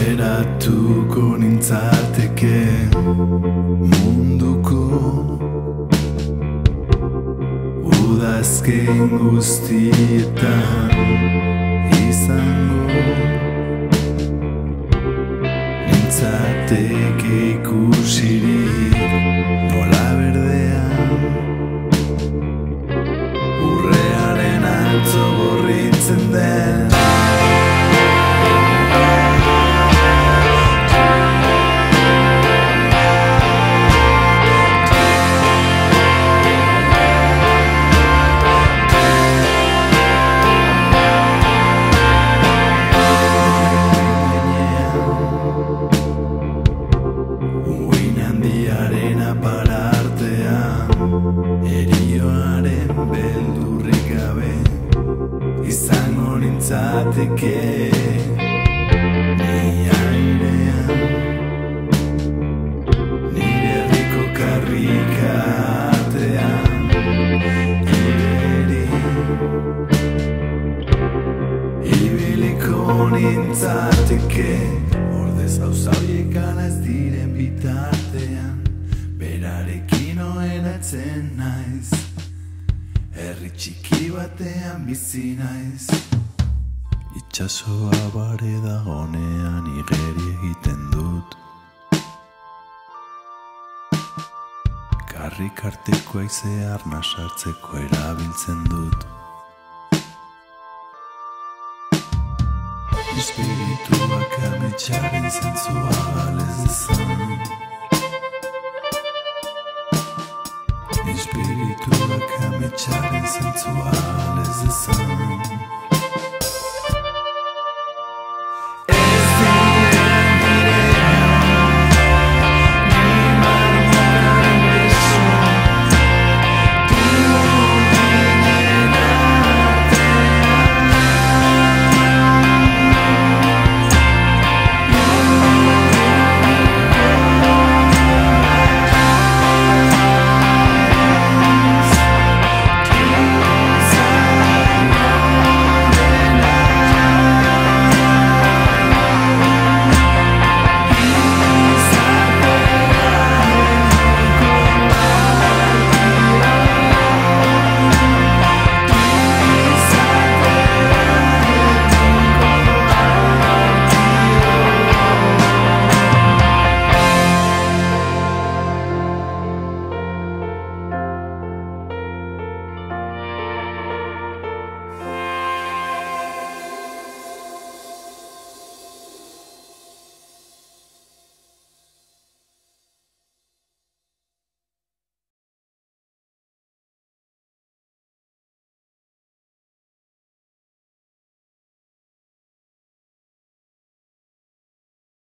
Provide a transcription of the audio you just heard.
Geratuko nintzateke munduko Udazken guztietan izango Nintzateke ikusirik beldurrik gabe Izango nintzateke. Ni airean Nire herriko karrikatean Igeri Ibiliko nintzateke Herri txiki batean bizi naiz. Itxasoa bare dagonean igeri egiten dut. Karrik arteko aizea arnasartzeko erabiltzen dut. Espirituak ametxaren zentzua galez dezan Espirituak ametxaren zentzua galez dezan